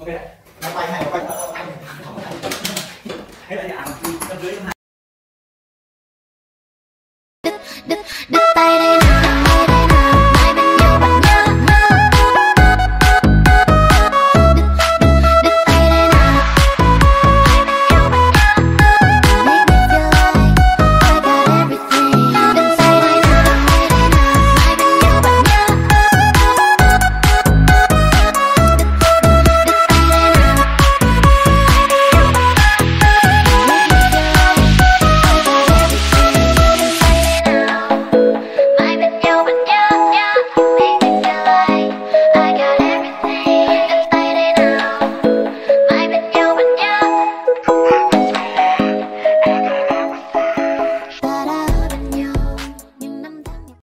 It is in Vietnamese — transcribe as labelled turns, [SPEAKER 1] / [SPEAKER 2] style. [SPEAKER 1] ok nó bay hai quay thở anh thở anh là nhà dưới nó dưới hai